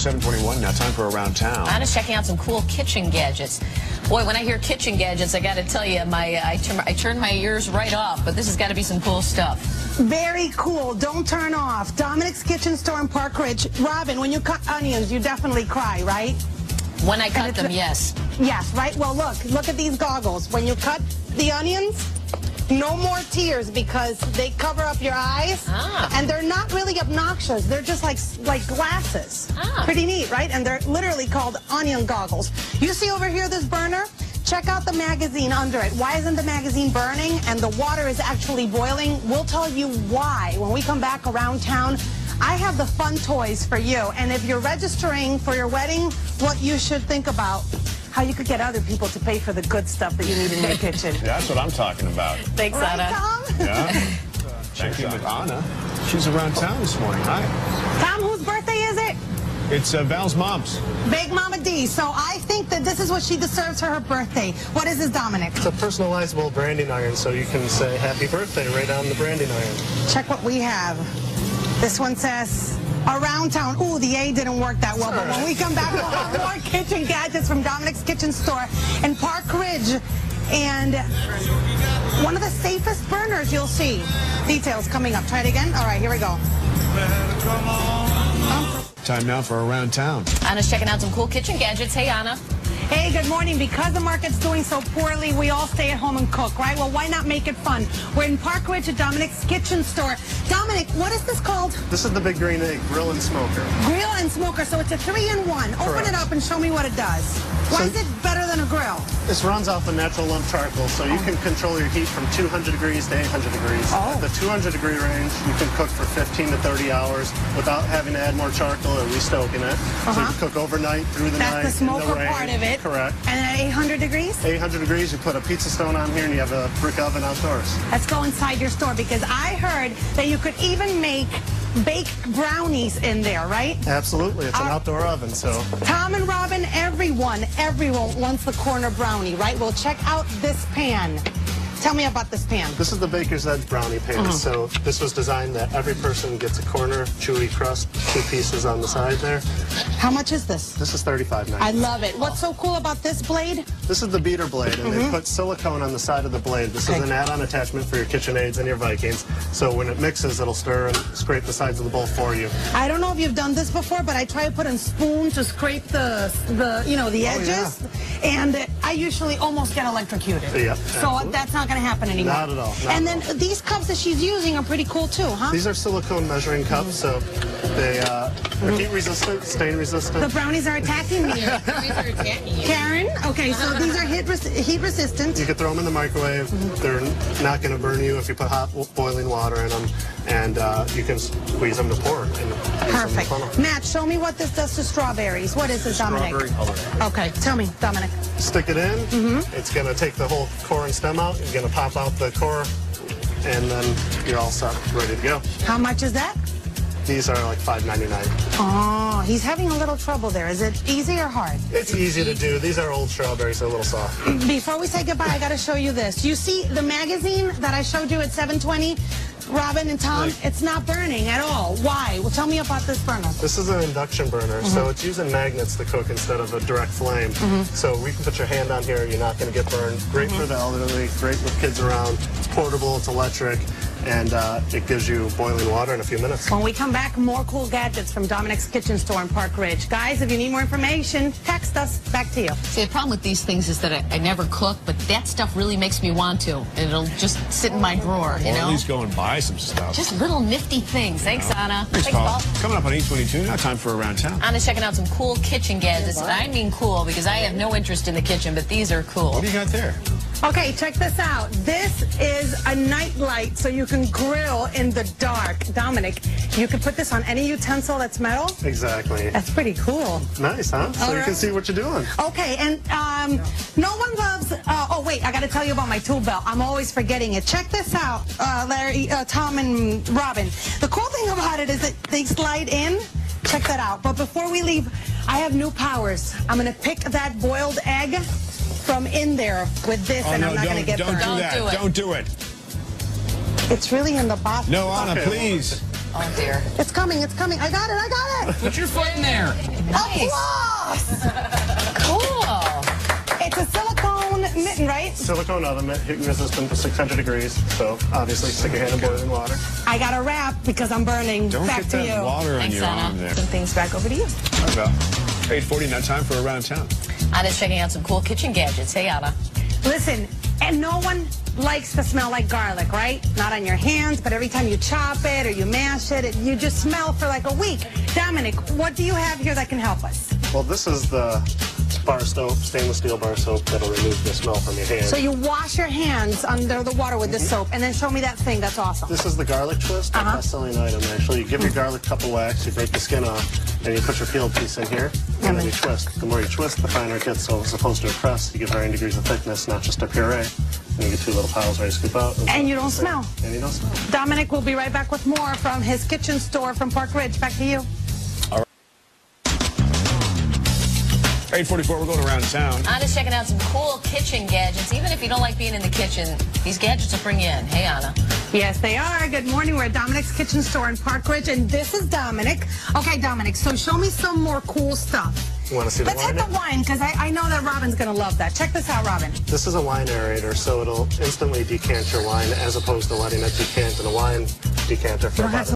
721. Now time for Around Town. I'm just checking out some cool kitchen gadgets. Boy, when I hear kitchen gadgets, I got to tell you, my uh, I, turn, I turn my ears right off. But this has got to be some cool stuff. Very cool. Don't turn off. Dominic's Kitchen Store in Park Ridge. Robin, when you cut onions, you definitely cry, right? When I cut them, yes. Yes, right? Well, look. Look at these goggles. When you cut the onions, no more tears because they cover up your eyes. Ah. And they're not really obnoxious. They're just like like glasses. Ah. Pretty neat, right? And they're literally called onion goggles. You see over here this burner? Check out the magazine under it. Why isn't the magazine burning and the water is actually boiling? We'll tell you why when we come back around town. I have the fun toys for you. And if you're registering for your wedding, what you should think about how you could get other people to pay for the good stuff that you need in your kitchen. That's what I'm talking about. Thanks, Right, Anna. Tom? Yeah. Checking with Anna. She's around town this morning. Hi. Tom, whose birthday is it? It's uh, Val's mom's. Big Mama D. So I think that this is what she deserves for her birthday. What is this, Dominic? It's a personalizable branding iron, so you can say happy birthday right on the branding iron. Check what we have. This one says around town. Ooh, the A didn't work that well. But when we come back, we'll have more kitchen gadgets from Dominic's Kitchen Store in Park Ridge. And one of the safest burners you'll see. Details coming up. Try it again. All right, here we go. Time now for Around Town. Anna's checking out some cool kitchen gadgets. Hey, Anna. Hey, good morning. Because the market's doing so poorly, we all stay at home and cook, right? Well, why not make it fun? We're in Park Ridge at Dominic's Kitchen Store. Dominic, what is this called? This is the Big Green Egg Grill and Smoker. Grill and smoker, so it's a three-in-one. Open it up and show me what it does. Why So- is it better than a grill? This runs off a natural lump charcoal, so you can control your heat from 200 degrees to 800 degrees. Oh. At the 200 degree range, you can cook for 15 to 30 hours without having to add more charcoal or restoking it. So you Uh-huh. can cook overnight, through the That's night, the in smoker the rain. part of it. Correct. And at 800 degrees? 800 degrees, you put a pizza stone on here and you have a brick oven outdoors. Let's go inside your store because I heard that you could even make baked brownies in there, right? Absolutely, it's an Uh, outdoor oven, so Tom and Robin, everyone, everyone wants the corner brownie, right? Well, check out this pan. Tell me about this pan. This is the Baker's Edge brownie pan. Uh-huh. So this was designed that every person gets a corner chewy crust, two pieces on the side there. How much is this? This is $35.99. I love it. What's so cool about this blade? This is the beater blade, and they put silicone on the side of the blade. This Mm-hmm. Okay. is an add-on attachment for your KitchenAids and your Vikings. So when it mixes, it'll stir and scrape the sides of the bowl for you. I don't know if you've done this before, but I try to put in spoon to scrape the, the you know, the Oh, edges. And I usually almost get electrocuted. Yeah, So uh, absolutely. that's not going to happen anymore. Not at all, not and then these cups that she's using are pretty cool too, huh? These are silicone measuring cups, so they uh, are heat resistant, stain resistant. The brownies are attacking me. Karen, okay, so these are heat, res- heat resistant. You can throw them in the microwave. They're not going to burn you if you put hot boiling water in them, and uh, you can squeeze them to pour. And use them to Perfect. funnel. Matt, show me what this does to strawberries. What is this, Dominic? Strawberry color. Okay, tell me, Dominic. Stick it in. Mm -hmm. It's going to take the whole core and stem out. You're going to pop out the core, and then you're all set, ready to go. How much is that? These are like $5.99. Oh, he's having a little trouble there. Is it easy or hard? It's easy to do. These are old strawberries, they're a little soft. Before we say goodbye, I got to show you this. You see the magazine that I showed you at 720? Robin and Tom, Right. it's not burning at all. Why? Well, tell me about this burner. This is an induction burner, so mm-hmm. it's using magnets to cook instead of a direct flame. Mm-hmm. So we can put your hand on here, you're not going to get burned. Great for mm-hmm. the elderly, great with kids around. It's portable, it's electric, and uh, it gives you boiling water in a few minutes. When we come back, more cool gadgets from Dominic's Kitchen Store in Park Ridge. Guys, if you need more information, text us. Back to you. See, the problem with these things is that I, I never cook, but that stuff really makes me want to. And it'll just sit in my drawer, you Or at least go and buy some stuff. Just little nifty things. Thanks, Anna. Thanks, Thanks, Paul. Paul. Coming up on 822, now time for Around Town. Anna's checking out some cool kitchen gadgets. And I mean cool because I have no interest in the kitchen, but these are cool. What do you got there? Okay, check this out. This is a night light so you can grill in the dark. Dominic, you can put this on any utensil that's metal. Exactly. That's pretty cool. Nice, huh? So All you right. can see what you're doing. Okay, and um, no one loves. Uh, oh wait, I got to tell you about my tool belt. I'm always forgetting it. Check this out, uh, Larry, uh, Tom, and Robin. The cool thing about it is that they slide in. Check that out. But before we leave, I have new powers. I'm gonna pick that boiled egg from in there with this, Oh, and no, I'm not don't, gonna get don't burned. do Don't that. do it. Don't do it. It's really in the bottom. No, Anna, Okay, please. Oh dear. It's coming, it's coming. I got it, I got it. Put your foot in there. Nice. mitten, right? Silicone oven mitt, heat resistant to 600 degrees. So obviously stick your hand in boiling water. I got a wrap because I'm burning. Don't Back get to that you. water on Thanks, your arm there. Some things back over to you. Hi, Val. 840, now time for Around Town. Anna's checking out some cool kitchen gadgets. Hey, Anna. Listen, and no one likes to smell like garlic, right? Not on your hands, but every time you chop it or you mash it, it you just smell for like a week. Dominic, what do you have here that can help us? Well, this is the bar soap, stainless steel bar soap that'll remove the smell from your hand. So you wash your hands under the water with this soap, and then show me that thing. That's awesome. This is the garlic twist, Uh-huh. a best-selling item actually. You give your garlic cup of wax, you break the skin off, and you put your peeled piece in here, and then you twist. The more you twist, the finer it gets. So as opposed to a press, you get varying degrees of thickness, not just a puree. And you get two little piles ready to scoop out. And you don't smell. And you don't smell. Dominic will be right back with more from his kitchen store from Park Ridge. Back to you. 844, we're going around town. Anna's checking out some cool kitchen gadgets. Even if you don't like being in the kitchen, these gadgets will bring you in. Hey, Anna. Yes, they are. Good morning. We're at Dominic's Kitchen Store in Park Ridge, and this is Dominic. Okay, Dominic, so show me some more cool stuff. You want to see the Let's wine? hit the wine, because I, I know that Robin's going to love that. Check this out, Robin. This is a wine aerator, so it'll instantly decant your wine as opposed to letting it decant in a wine decanter for We'll about